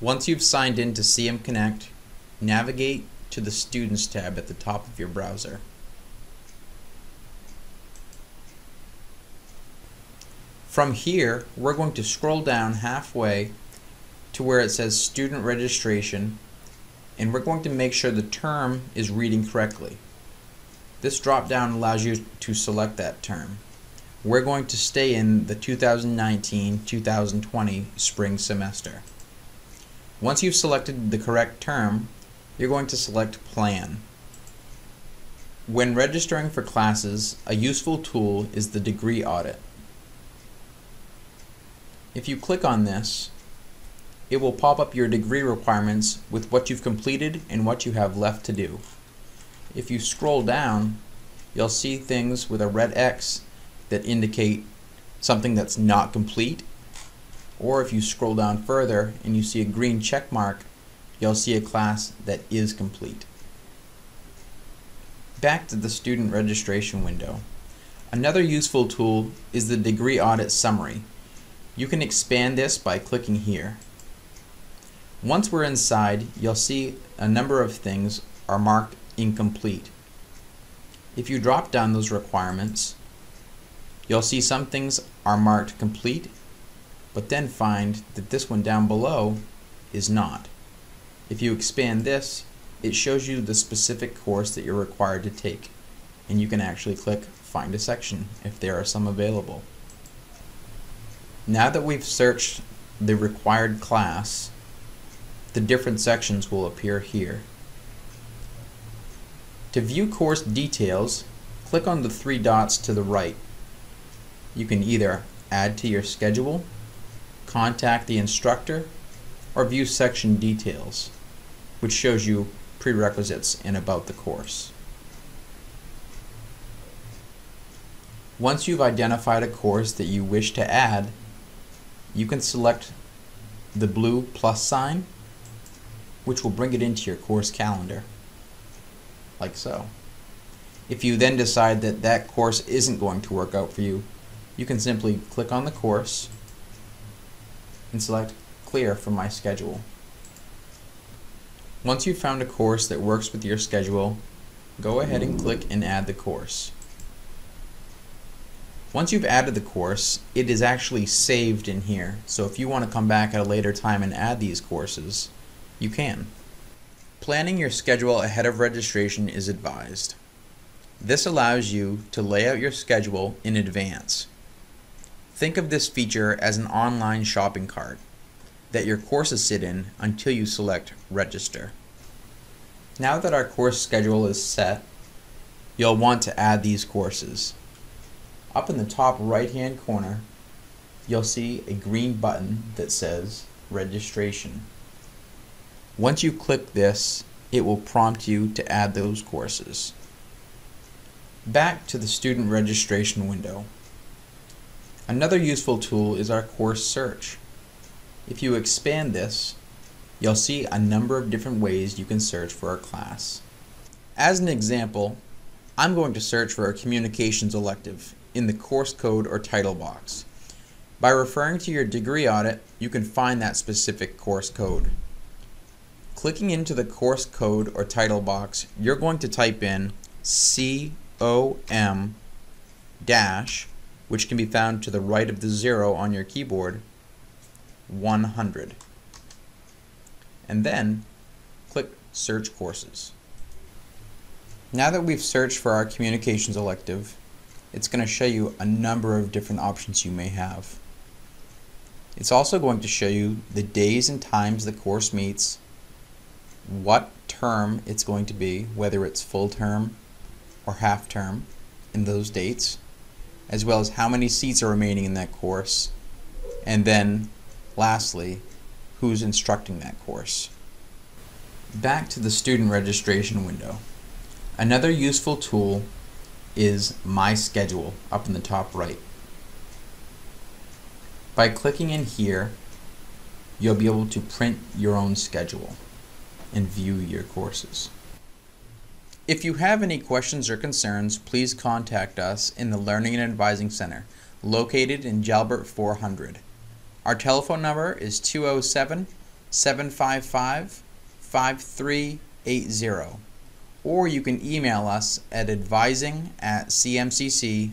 Once you've signed in to CM Connect, navigate to the Students tab at the top of your browser. From here, we're going to scroll down halfway to where it says Student Registration, and we're going to make sure the term is reading correctly. This drop down allows you to select that term. We're going to stay in the 2019-2020 spring semester. Once you've selected the correct term, you're going to select Plan. When registering for classes, a useful tool is the degree audit. If you click on this, it will pop up your degree requirements with what you've completed and what you have left to do. If you scroll down, you'll see things with a red X that indicate something that's not complete. Or if you scroll down further and you see a green check mark, you'll see a class that is complete. Back to the student registration window. Another useful tool is the degree audit summary. You can expand this by clicking here. Once we're inside, you'll see a number of things are marked incomplete. If you drop down those requirements, you'll see some things are marked complete, but then find that this one down below is not. If you expand this, it shows you the specific course that you're required to take, and you can actually click Find a section if there are some available. Now that we've searched the required class, the different sections will appear here. To view course details, click on the three dots to the right. You can either add to your schedule, contact the instructor, or view section details, which shows you prerequisites and about the course. Once you've identified a course that you wish to add, you can select the blue plus sign, which will bring it into your course calendar like so. If you then decide that that course isn't going to work out for you, you can simply click on the course and select Clear from my schedule. Once you've found a course that works with your schedule, go ahead and click and add the course. Once you've added the course, it is actually saved in here, so if you want to come back at a later time and add these courses, you can. Planning your schedule ahead of registration is advised. This allows you to lay out your schedule in advance. Think of this feature as an online shopping cart that your courses sit in until you select Register. Now that our course schedule is set, you'll want to add these courses. Up in the top right hand corner, you'll see a green button that says Registration. Once you click this, it will prompt you to add those courses. Back to the student registration window. Another useful tool is our course search. If you expand this, you'll see a number of different ways you can search for a class. As an example, I'm going to search for a communications elective in the course code or title box. By referring to your degree audit, you can find that specific course code. Clicking into the course code or title box, you're going to type in COM dash, which can be found to the right of the zero on your keyboard, 100. And then click Search Courses. Now that we've searched for our communications elective, it's going to show you a number of different options you may have. It's also going to show you the days and times the course meets, what term it's going to be, whether it's full term or half term in those dates, as well as how many seats are remaining in that course, and then lastly, who's instructing that course. Back to the student registration window. Another useful tool is My Schedule up in the top right. By clicking in here, you'll be able to print your own schedule and view your courses. If you have any questions or concerns, please contact us in the Learning and Advising Center, located in Jalbert 400. Our telephone number is 207 755 5380 or you can email us at advising at cmcc.edu.